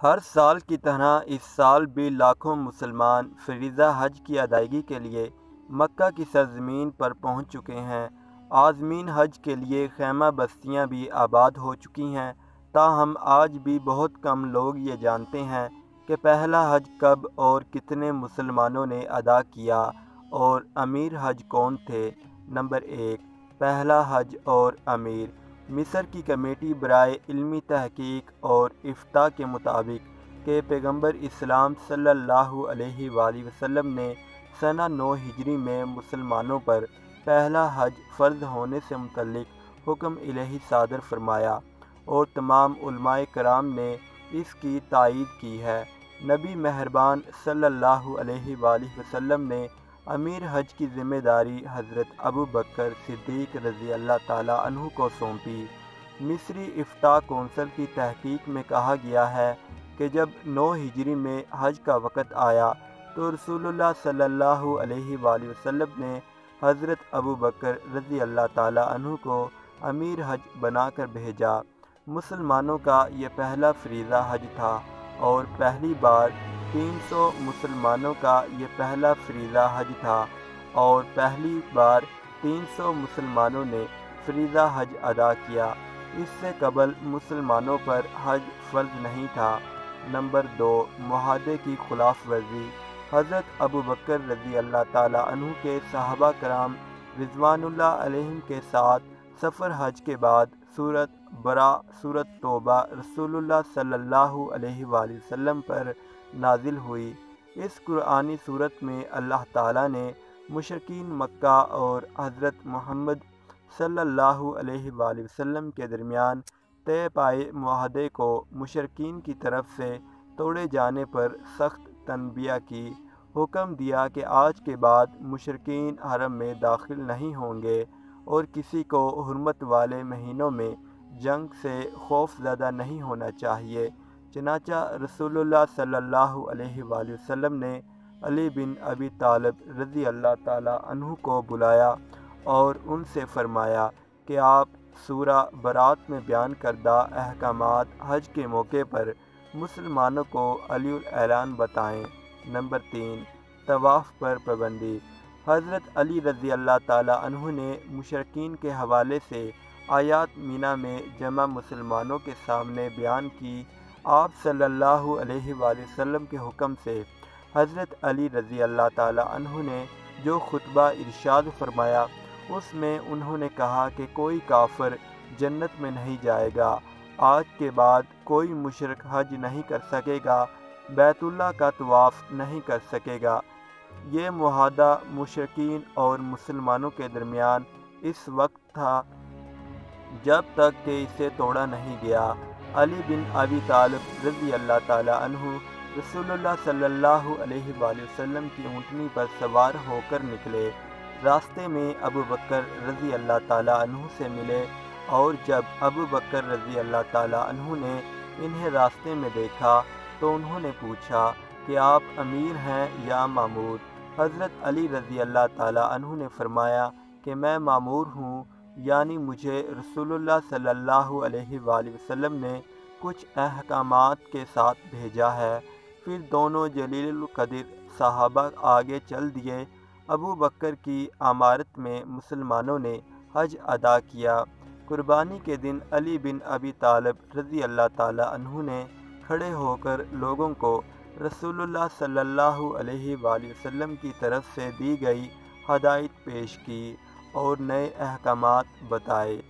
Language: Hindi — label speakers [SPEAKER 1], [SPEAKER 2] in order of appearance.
[SPEAKER 1] हर साल की तरह इस साल भी लाखों मुसलमान फरीज़ा हज की अदायगी के लिए मक्का की सरजमीन पर पहुँच चुके हैं। आज़मीन हज के लिए खैमा बस्तियाँ भी आबाद हो चुकी हैं, ताहम आज भी बहुत कम लोग ये जानते हैं कि पहला हज कब और कितने मुसलमानों ने अदा किया और अमीर हज कौन थे। नंबर एक, पहला हज और अमीर। मिस्र की कमेटी बरए इल्मी तहकीक और इफ्ता के मुताबिक के पैगंबर इस्लाम सल्लल्लाहु अलैहि वसल्लम ने सना नौ हिजरी में मुसलमानों पर पहला हज फ़र्ज़ होने से मुतलक हुक्म इलही सादर फरमाया और तमाम कराम ने इसकी तायद की है। नबी मेहरबान सल्लल्लाहु अलैहि वसल्लम ने अमीर हज की ज़िम्मेदारी हज़रत अबू बकर सिद्दीक रज़ी अल्लाह तु को सौंपी। मिस्री इफ्ता कौंसल की तहकीक में कहा गया है कि जब नौ हिजरी में हज का वक़्त आया तो रसूलुल्लाह सल्लल्लाहु अलैहि वसल्लम ने हज़रत अबू बकर रज़ी अल्लाह तु को अमीर हज बनाकर भेजा। मुसलमानों का यह पहला फरीज़ा हज था और पहली बार 300 मुसलमानों का ये पहला फरीज़ा हज था और पहली बार 300 मुसलमानों ने फरीज़ा हज अदा किया। इससे कबल मुसलमानों पर हज फ़र्ज़ नहीं था। नंबर दो, महादे की खुलाफ वर्जी। हज़रत अबू बकर रज़ी अल्लाह तु के सहाबा कराम रिजवानुल्लाह अलैहिम के साथ सफ़र हज के बाद सूरत बरा, सूरत तोबा रसूलुल्लाह सल्लल्लाहु अलैहि वसल्लम पर नाजिल हुई। इस कुरानी सूरत में अल्लाह ताला ने मुशरकिन मक्का और हज़रत मोहम्मद सल्लल्लाहु अलैहि वसल्लम के दरमियान तय पाए माहदे को मुशरकिन की तरफ़ से तोड़े जाने पर सख्त तनबिया की हुक्म दिया कि आज के बाद मुशरकिन हरम में दाखिल नहीं होंगे और किसी को हरमत वाले महीनों में जंग से खौफ ज़्यादा नहीं होना चाहिए। चनाचा रसूलुल्लाह सल्लल्लाहु अलैहि ने अली बिन अबी तालब रज़ी अल्लाह तु को बुलाया और उनसे फरमाया कि आप सूरा बरात में बयान करदा अहकाम हज के मौके पर मुसलमानों को अली ऐलान बताएँ। नंबर तीन, तवाफ़ पर पाबंदी। हज़रत अली रज़ी अल्लाह तु ने मुशरकिन के हवाले से आयात मीना में जमा मुसलमानों के सामने बयान की आप सल्लल्लाहु अलैहि वसल्लम के हुक्म से हज़रत अली रज़ी अल्लाह तु ने जो खुतबा इरशाद फरमाया, उसमें उन्होंने कहा कि कोई काफर जन्नत में नहीं जाएगा। आज के बाद कोई मुशरक हज नहीं कर सकेगा बैतुल्ला का तवाफ़ नहीं कर सकेगा। ये मुहादा मुशरकिन और मुसलमानों के दरमियान इस वक्त था जब तक कि इसे तोड़ा नहीं गया। अली बिन अबी तालब रज़ी अल्लाह तु रसूलुल्लाह सल्लल्लाहु अलैहि वसल्लम की ऊँटनी पर सवार होकर निकले। रास्ते में अबू बकर रज़ी अल्लाह तु से मिले और जब अबू बकर रज़ी अल्लाह तु ने इन्हें रास्ते में देखा तो उन्होंने पूछा कि आप अमीर हैं या मामूर? हज़रत अली रज़ी अल्लाह तु ने फरमाया कि मैं मामूर हूँ यानी मुझे रसूलुल्लाह सल्लल्लाहु अलैहि वसल्लम ने कुछ अहकाम के साथ भेजा है। फिर दोनों जलील कदर साहबा आगे चल दिए। अबू बकर की अमारत में मुसलमानों ने हज अदा किया। कुर्बानी के दिन अली बिन अबी तालब रज़ी अल्लाह तु ने खड़े होकर लोगों को रसूलुल्लाह सल्लल्लाहु अलैहि वसल्लम की तरफ़ से दी गई हदायत पेश की। और नए अहकाम बताए।